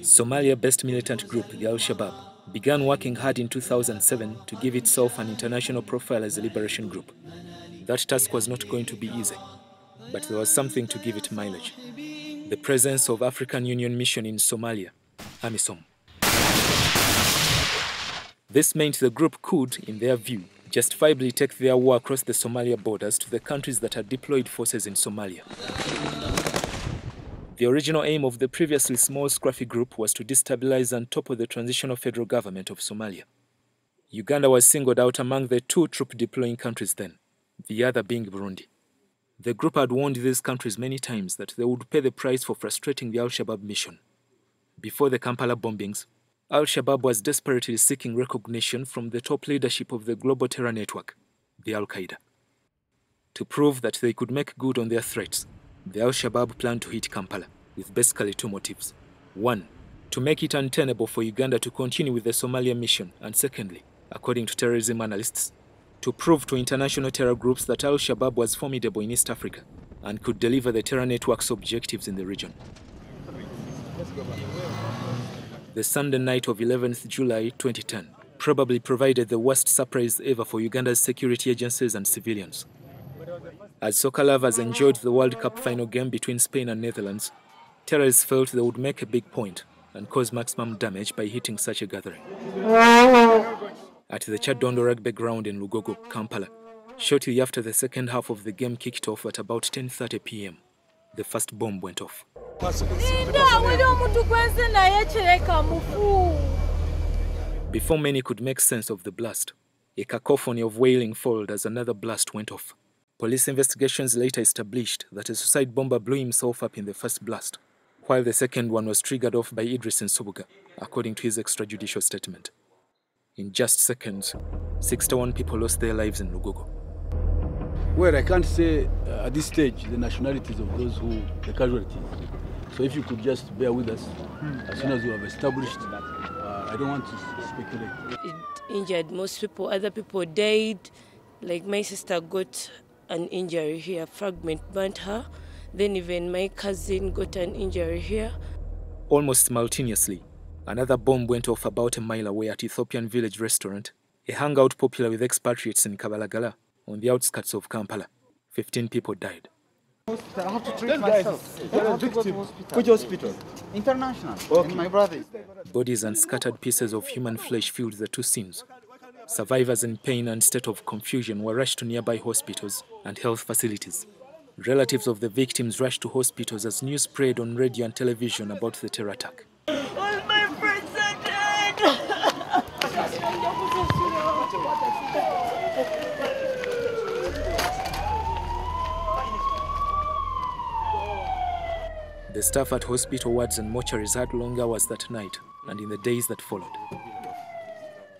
Somalia-based militant group, the Al-Shabaab, began working hard in 2007 to give itself an international profile as a liberation group. That task was not going to be easy, but there was something to give it mileage. The presence of African Union mission in Somalia, AMISOM. This meant the group could, in their view, justifiably take their war across the Somalia borders to the countries that had deployed forces in Somalia. The original aim of the previously small scruffy group was to destabilize and topple the transitional federal government of Somalia. Uganda was singled out among the two troop deploying countries then, the other being Burundi. The group had warned these countries many times that they would pay the price for frustrating the Al Shabaab mission. Before the Kampala bombings, Al Shabaab was desperately seeking recognition from the top leadership of the global terror network, the Al Qaeda. To prove that they could make good on their threats, the Al Shabaab planned to hit Kampala with basically two motives. One, to make it untenable for Uganda to continue with the Somalia mission, and secondly, according to terrorism analysts, to prove to international terror groups that Al Shabaab was formidable in East Africa and could deliver the terror network's objectives in the region. The Sunday night of 11th July 2010 probably provided the worst surprise ever for Uganda's security agencies and civilians. As soccer lovers enjoyed the World Cup final game between Spain and Netherlands, terrorists felt they would make a big point and cause maximum damage by hitting such a gathering. At the Kyadondo rugby ground in Lugogo, Kampala, shortly after the second half of the game kicked off at about 10:30 p.m., the first bomb went off. Before many could make sense of the blast, a cacophony of wailing followed as another blast went off. Police investigations later established that a suicide bomber blew himself up in the first blast, while the second one was triggered off by Idris Nsubuga, according to his extrajudicial statement. In just seconds, 61 people lost their lives in Lugogo. Well, I can't say uh, at this stage the nationalities of those who, the casualties. So if you could just bear with us, as soon as you have established, uh, I don't want to speculate. It injured most people, other people died. Like my sister got an injury here, fragment burnt her. Then even my cousin got an injury here. Almost simultaneously, another bomb went off about a mile away at Ethiopian Village Restaurant, a hangout popular with expatriates in Kabalagala, on the outskirts of Kampala. 15 people died. I have to treat myself. I have to go hospital. Which hospital? International. Okay. And my brother. Bodies and scattered pieces of human flesh filled the two scenes. Survivors in pain and state of confusion were rushed to nearby hospitals and health facilities. Relatives of the victims rushed to hospitals as news spread on radio and television about the terror attack. All my friends are dead! The staff at hospital wards and mortuaries had long hours that night and in the days that followed.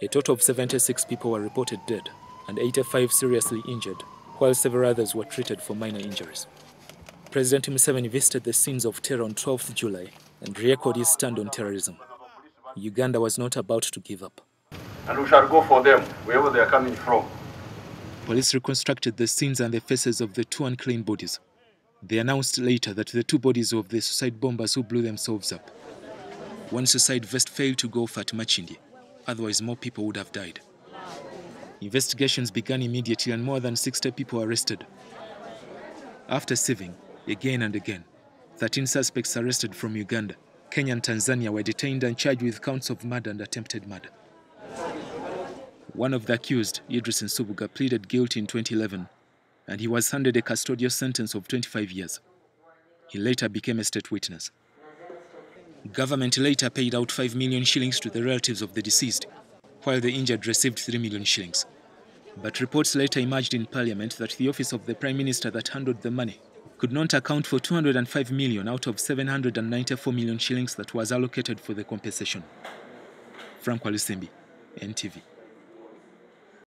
A total of 76 people were reported dead and 85 seriously injured, while several others were treated for minor injuries. President Museveni visited the scenes of terror on 12th July and re-echoed his stand on terrorism. Uganda was not about to give up. and we shall go for them wherever they are coming from. Police reconstructed the scenes and the faces of the two unclean bodies. They announced later that the two bodies of the suicide bombers who blew themselves up. One suicide vest failed to go off at Makindye, otherwise more people would have died. Investigations began immediately and more than 60 people were arrested. After sieving, again and again, 13 suspects arrested from Uganda, Kenya and Tanzania were detained and charged with counts of murder and attempted murder. One of the accused, Idris Nsubuga, pleaded guilty in 2011 and he was handed a custodial sentence of 25 years. He later became a state witness. Government later paid out 5 million shillings to the relatives of the deceased, while the injured received 3 million shillings. But reports later emerged in Parliament that the office of the Prime Minister that handled the money could not account for 205 million out of 794 million shillings that was allocated for the compensation. Frank Walusembi, NTV.